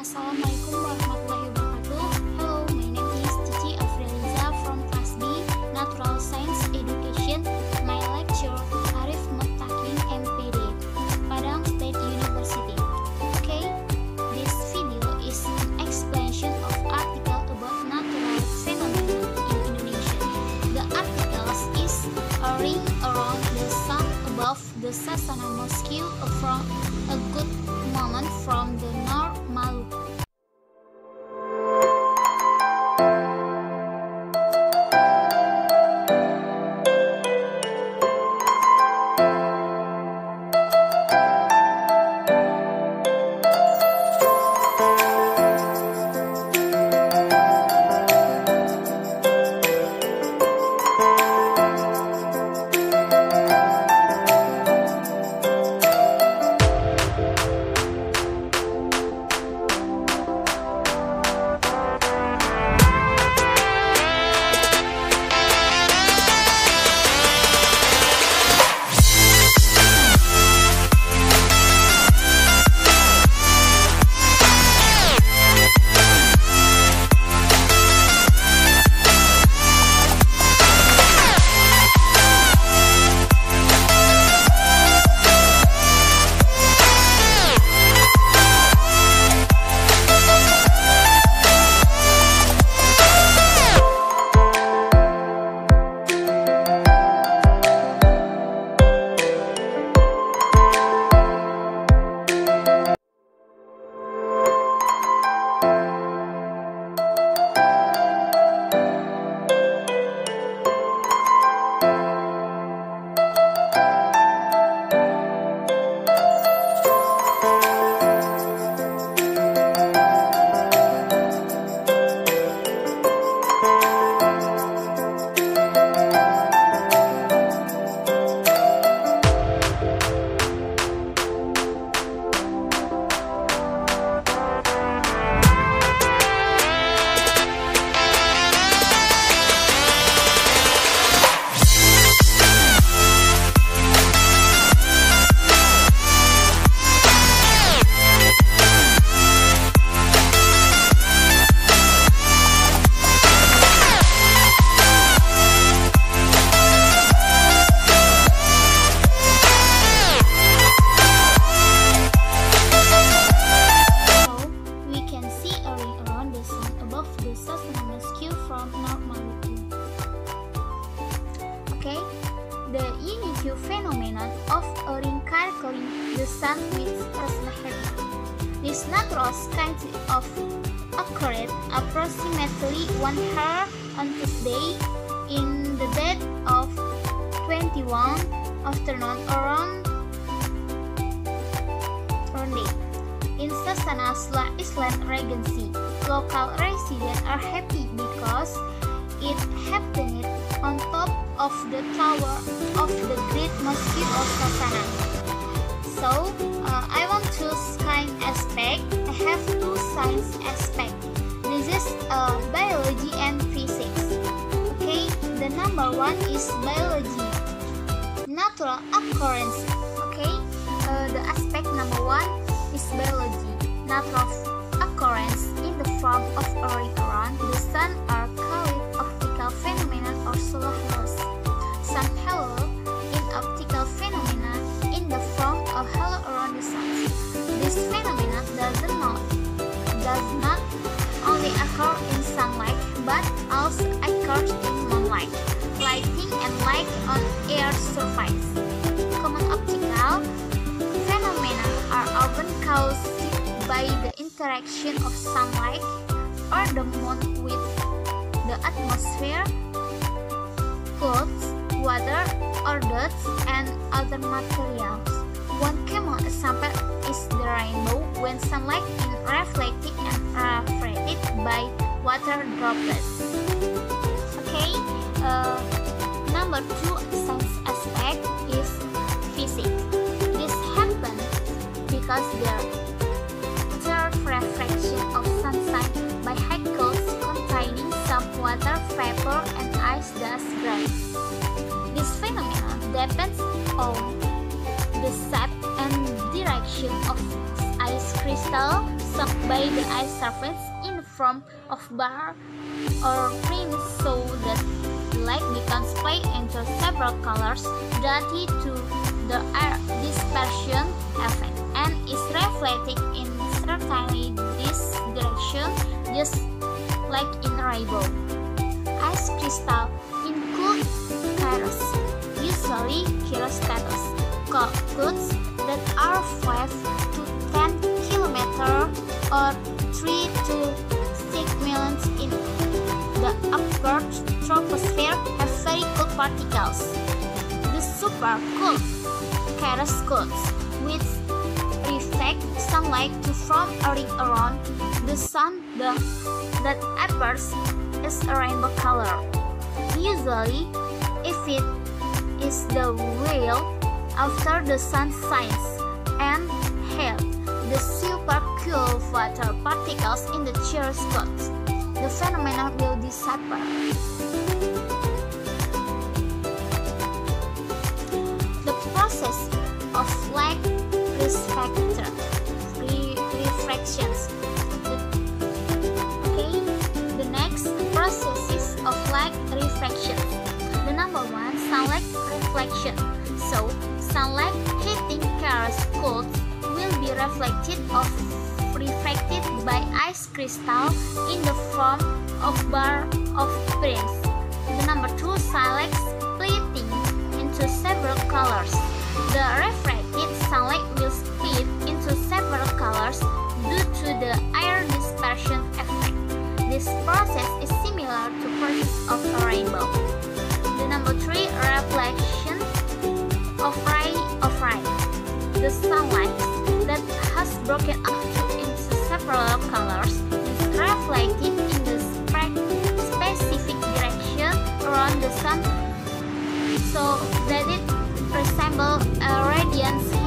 Assalamualaikum warahmatullahi wabarakatuh. Hello, my name is Cici Afriliza from Class B, Natural Science Education. My lecturer Arif Mutakin MPD, Padang State University. Okay, this video is an explanation of article about natural phenomena in Indonesia. The article is a ring around the sun above the Sasana Mosque from a good moment from the This natural kind of occurred approximately one hour on Tuesday in the dead of 21 afternoon around Ronde. In Sanana Sla- Island Regency, local residents are happy because it happened on top of the tower of the Great Mosque of Sanana. Aspect. I have two science aspect. This is uh, biology and physics. Okay, the number one is biology. Natural occurrence. Okay, uh, the aspect number one is biology. Natural occurrence in the form of around the sun are called optical phenomena or solar halos. Some halo light on air surface. Common optical phenomena are often caused by the interaction of sunlight or the moon with the atmosphere, clouds, water, or dust, and other materials. One common example is the rainbow when sunlight is reflected and refracted by water droplets. Number two science aspect is physics. This happens because the third refraction of sunshine by clouds containing some water vapor and ice dust grains. This phenomenon depends on the shape and direction of ice crystal by the ice surface form of bar or cream so that light becomes split into several colors due to the air dispersion effect and is reflected in certainly this direction just like in rainbow. Ice crystal include cirrus, usually cirrostratus, clouds that are 5 to 10 km or 3 to 6 miles in the upper troposphere have very cold particles. The super cool clouds, which reflect sunlight to form a ring around the sun the, that appears as a rainbow color. Usually, if it is the whale after the sun shines and hail the super cool water particles in the clouds, the phenomenon will disappear. The process of light refractor, re refractions. okay, the next processes of light refraction. The number one, sunlight reflection. So, sunlight hitting cirrus clouds will be reflected of refracted by ice crystal in the form of bar of beams. The number two, sunlight splitting into several colors. The refracted sunlight will split into several colors due to the air dispersion effect. This process is similar to process of a rainbow. The number three, reflection of ray of light. The sunlight that has broken up several colors. Described like it in the specific direction around the sun. So that it resembles a radiance